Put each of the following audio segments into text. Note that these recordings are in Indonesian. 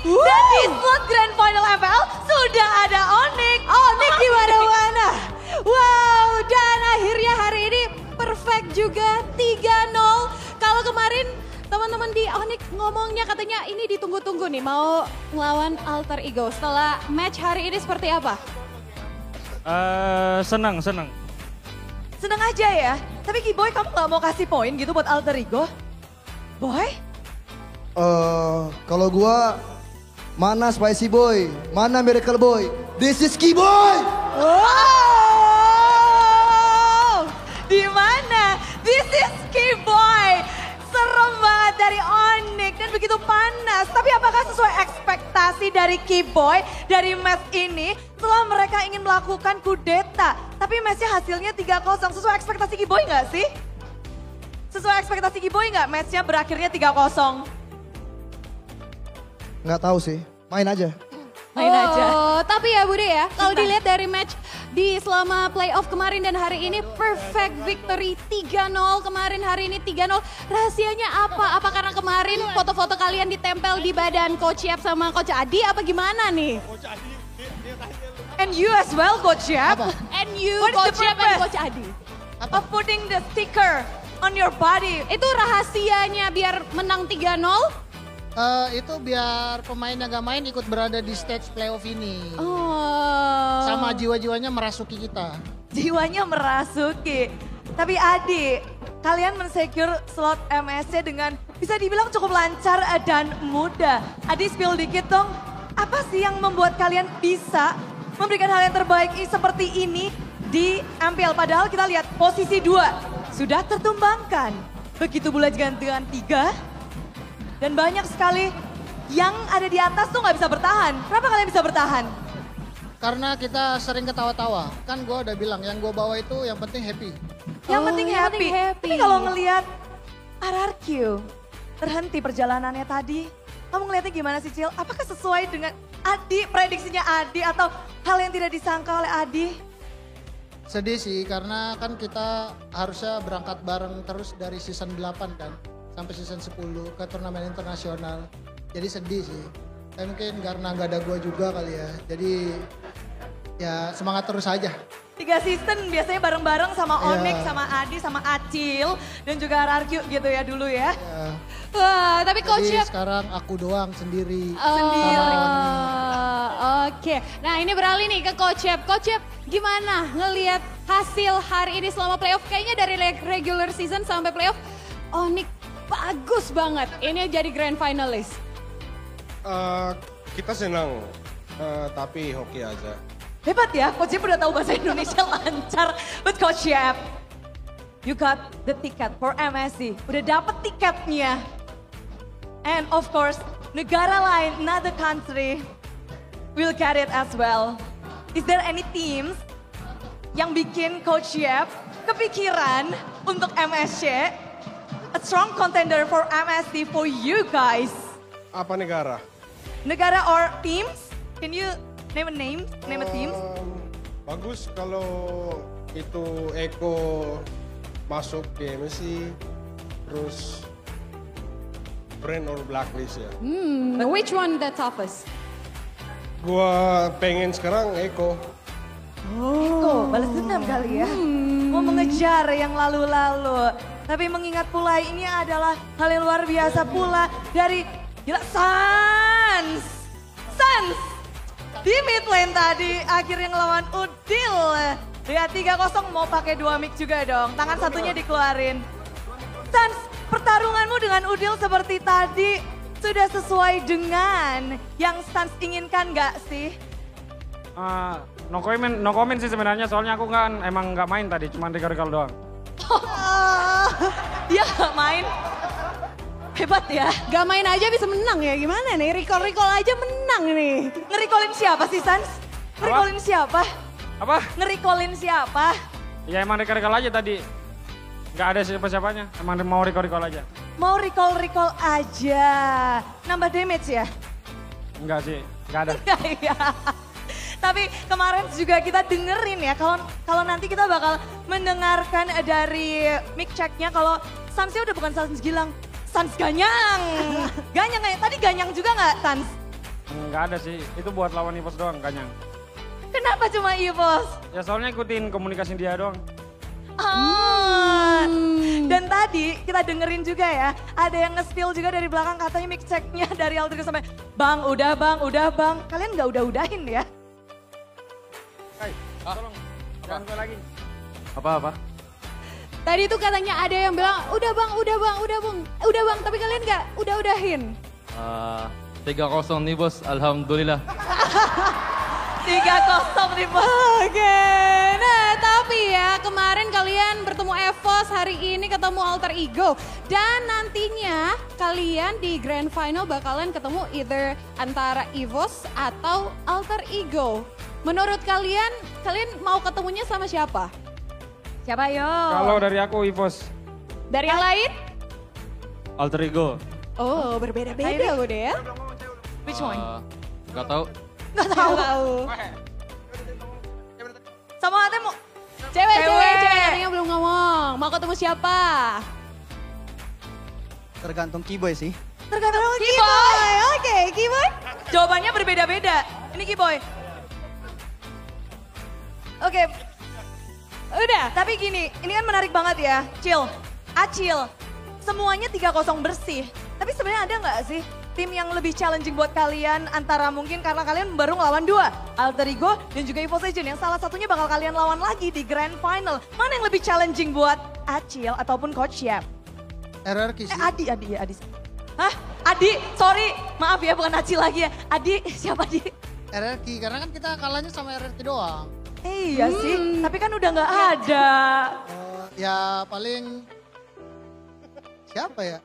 Dan di slot Grand Final MPL sudah ada Onyx. Onyx di mana-mana. Wow, dan akhirnya hari ini perfect juga 3-0. Kalau kemarin teman-teman di Onyx ngomongnya katanya ini ditunggu-tunggu nih mau ngelawan Alter Ego. Setelah match hari ini seperti apa? Eh, senang, senang. Seneng aja ya. Tapi Ki Boy kamu gak mau kasih poin gitu buat alter ego? Boy? Eh, kalau gua mana Spicy Boy, mana Miracle Boy? This is Key Boy. Wow! Di mana? This is Ki Boy. Serem banget dari Onyx dan begitu panas. Tapi apakah sesuai ekspektasi dari Ki Boy dari match ini setelah mereka ingin melakukan kudeta. Tapi matchnya hasilnya 3-0. Sesuai ekspektasi Ki Boy nggak sih? Sesuai ekspektasi Ki Boy nggak matchnya berakhirnya 3-0? Nggak tahu sih, main aja. Main aja. Oh, tapi ya Bude ya, kalau dilihat dari match di selama playoff kemarin dan hari ini perfect victory 3-0 kemarin hari ini 3-0 rahasianya apa? Apa karena kemarin foto-foto kalian ditempel di badan Coach Yap sama Coach Adi apa gimana nih? And you as well, Coach Yap. And you What Coach Yap and? Coach Adi. Of putting the sticker on your body. Itu rahasianya biar menang 3-0? Eh, itu biar pemain yang gak main ikut berada di stage playoff ini. Oh. Sama jiwa-jiwanya merasuki kita. jiwanya merasuki. Tapi Adi, kalian mensecure slot MSC dengan bisa dibilang cukup lancar eh, dan mudah. Adi spill dikit dong, apa sih yang membuat kalian bisa memberikan hal yang terbaik seperti ini di MPL? Padahal kita lihat posisi dua sudah tertumbangkan. Begitu bulan gantian tiga, dan banyak sekali yang ada di atas tuh nggak bisa bertahan. Kenapa kalian bisa bertahan? Karena kita sering ketawa-tawa. Kan gue udah bilang yang gue bawa itu yang penting happy. Yang Oh, penting yang happy. penting happy. Tapi kalau ngelihat RRQ terhenti perjalanannya tadi, kamu ngelihatnya gimana sih Cil? Apakah sesuai dengan Adi, prediksinya Adi atau hal yang tidak disangka oleh Adi? Sedih sih karena kan kita harusnya berangkat bareng terus dari season 8 kan. Sampai season 10 ke turnamen internasional. Jadi sedih sih. Tapi mungkin karena nggak ada gue juga kali ya. Jadi ya semangat terus aja. Tiga season biasanya bareng-bareng sama Iya. Onyx, sama Adi, sama Acil, dan juga RRQ gitu ya dulu ya. Ya. Wah, tapi Coach Jadi Yap sekarang aku doang sendiri. Sendiri. Oh, Oke, nah ini beralih nih ke Coach Yap. Coach Yap, gimana ngelihat hasil hari ini selama playoff? Kayaknya dari leg- regular season sampai playoff, Onyx bagus banget. Ini jadi grand finalist. Eh, kita senang, eh, tapi hoki aja. Hebat ya, Coach Yap udah tahu bahasa Indonesia lancar. But Coach Yap, you got the ticket for MSC. Udah dapet tiketnya. And of course, negara lain, another country, will get it as well. Is there any teams yang bikin Coach Yap kepikiran untuk MSC? A strong contender for MSC for you guys. Apa negara? Negara or teams? Can you name a name? Name a teams? Um, bagus kalau itu Eko masuk ke MSC, terus Brand or Blacklist ya. Hmm, which one the toughest? Gua pengen sekarang Eko. Eko, balas dendam kali ya. Mau mengejar yang lalu-lalu. Tapi mengingat pula ini adalah hal yang luar biasa pula dari gila Sans. Sans di mid lane tadi akhirnya ngelawan Udil. Lihat 3-0 mau pakai dua mic juga dong. Tangan satunya dikeluarin. Sans, pertarunganmu dengan Udil seperti tadi sudah sesuai dengan yang Sans inginkan gak sih? Eh, no comment, no comment sih sebenarnya soalnya aku kan emang nggak main tadi, cuma recall doang. Ah, Dia gak main. Hebat ya. Gak main aja bisa menang ya gimana nih? Recall-recall aja menang nih. Ngerikolin siapa sih Sans? Ngerikolin siapa? Apa? Ngerikolin siapa? Ya emang recall aja tadi. Nggak ada siapa-siapanya, emang mau recall-recall aja. Mau recall-recall aja. Nambah damage ya? Enggak sih, nggak ada. Iya. Tapi kemarin juga kita dengerin ya kalau kalau nanti kita bakal mendengarkan dari mic checknya kalau Sansnya udah bukan Sans Gilang, Sans Ganyang. Ganyang kayak tadi Ganyang juga nggak Sans? Enggak ada sih, itu buat lawan Ipos doang kanyang. Kenapa cuma Evos? Ya soalnya ikutin komunikasi dia doang. Ah. Dan tadi kita dengerin juga ya, ada yang nge-spill juga dari belakang katanya mic check-nya dari Alter Ego sampai Bang, udah bang, udah bang. Kalian nggak udah-udahin ya? Tolong. Jangan gue lagi. Apa-apa? Tadi itu katanya ada yang bilang, udah bang, udah bang, udah bang, udah bang. Tapi kalian nggak udah-udahin. Uh, 3-0 nih bos, Alhamdulillah. 3-0 nih bos. Oke, nah tapi ya kemarin kalian bertemu Evos, hari ini ketemu Alter Ego. Dan nantinya kalian di Grand Final bakalan ketemu either antara Evos atau Alter Ego. Menurut kalian, kalian mau ketemunya sama siapa? Siapa yo? Kalau dari aku Ivos, Dari yang lain? Alter Ego. Oh, berbeda-beda udah ya. Which one? Uh, gak tau. Gak tahu. Tahu. Sama Ate mau Cewek, cewek, Cewek. cewek, katanya belum ngomong. Mau ketemu siapa? Tergantung Kiboy sih. tergantung Kiboy. Oke, Kiboy. Jawabannya berbeda-beda. Ini Kiboy. Oke, Udah. tapi gini, ini kan menarik banget ya. Chill, acil. Semuanya 3-0 bersih. Tapi sebenarnya ada nggak sih tim yang lebih challenging buat kalian antara mungkin karena kalian baru ngelawan dua, Alter Ego dan juga Evo Legend yang salah satunya bakal kalian lawan lagi di Grand Final. Mana yang lebih challenging buat Acil ataupun Coach Yap? RRQ Eh sih. Adi, Adi ya, Adi. Hah? Adi, sorry. Maaf ya bukan Acil lagi ya. Adi, siapa Adi? RRQ karena kan kita kalahnya sama RRQ doang. Eh, iya sih, tapi kan udah nggak ada. Oh, ya paling siapa ya?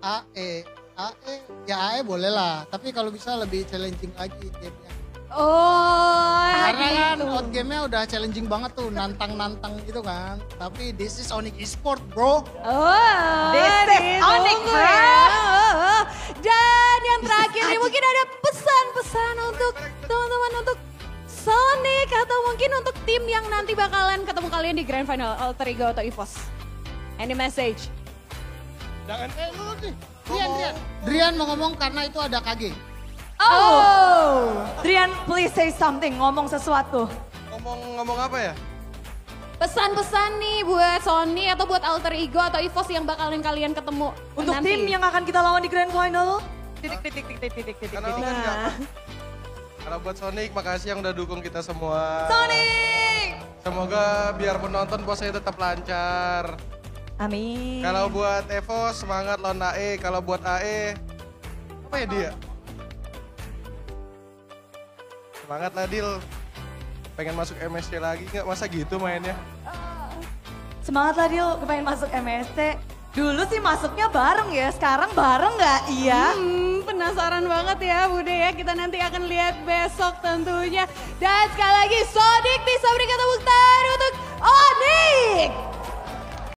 AE. AE, ya AE boleh lah. Tapi kalau bisa lebih challenging lagi gamenya. Oh, Karena kan gitu. out game-nya udah challenging banget tuh, nantang-nantang gitu kan. Tapi this is Onyx Esport bro. Oh, This is Onyx, bro. ya. Oh, oh. Dan yang terakhir nih mungkin ada pesan-pesan untuk teman-teman untuk Sonic atau mungkin untuk tim yang nanti bakalan ketemu kalian di Grand Final Alter Ego atau EVOS. Any message? Jangan eh lu nih. Drian, Drian. Drian mau ngomong karena itu ada KG. Oh. Drian, please say something, ngomong sesuatu. Ngomong-ngomong apa ya? Pesan-pesan nih buat Sony atau buat Alter Ego atau EVOS yang bakalan kalian ketemu Untuk nanti. tim yang akan kita lawan di Grand Final. Titik, titik, titik, titik, titik, titik. Karena titik. kan Kalau buat Sonic, makasih yang udah dukung kita semua. Sonic! Semoga biar penonton puasanya tetap lancar. Amin. Kalau buat Evo semangat lawan AE. Kalau buat AE apa ya dia? Semangat lah Dil. Pengen masuk MSC lagi nggak? Masa gitu mainnya? Semangat lah Dil, kepengen masuk MSC. Dulu sih masuknya bareng ya, sekarang bareng nggak? Iya. Hmm, penasaran banget ya Bude ya. Kita nanti akan lihat besok tentunya. Dan sekali lagi Sonic bisa berikan tepuk tangan untuk Onyx.